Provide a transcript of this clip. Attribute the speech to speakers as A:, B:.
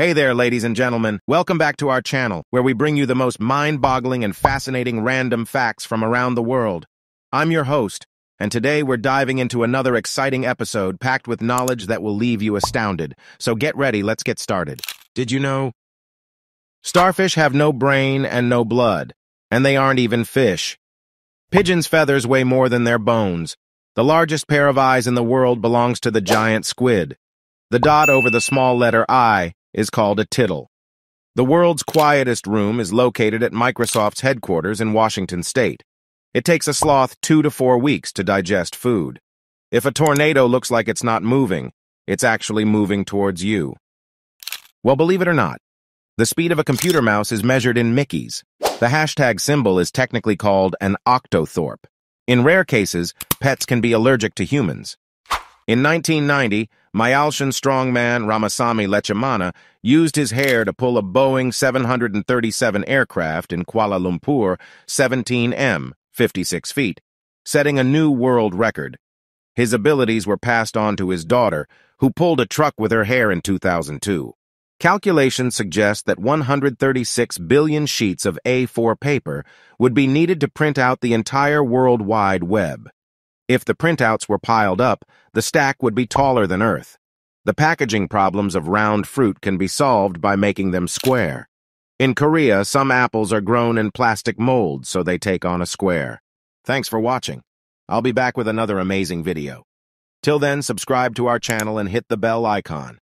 A: Hey there, ladies and gentlemen. Welcome back to our channel, where we bring you the most mind-boggling and fascinating random facts from around the world. I'm your host, and today we're diving into another exciting episode packed with knowledge that will leave you astounded. So get ready, let's get started. Did you know? Starfish have no brain and no blood, and they aren't even fish. Pigeons' feathers weigh more than their bones. The largest pair of eyes in the world belongs to the giant squid. The dot over the small letter I is called a tittle. The world's quietest room is located at Microsoft's headquarters in Washington state. It takes a sloth two to four weeks to digest food. If a tornado looks like it's not moving, it's actually moving towards you. Well, believe it or not, the speed of a computer mouse is measured in Mickeys. The hashtag symbol is technically called an octothorpe. In rare cases, pets can be allergic to humans. In 1990, Malaysian strongman Ramasamy Lechamana used his hair to pull a Boeing 737 aircraft in Kuala Lumpur 17M, 56 feet, setting a new world record. His abilities were passed on to his daughter, who pulled a truck with her hair in 2002. Calculations suggest that 136 billion sheets of A4 paper would be needed to print out the entire World Wide Web. If the printouts were piled up, the stack would be taller than Earth. The packaging problems of round fruit can be solved by making them square. In Korea, some apples are grown in plastic molds so they take on a square. Thanks for watching. I'll be back with another amazing video. Till then, subscribe to our channel and hit the bell icon.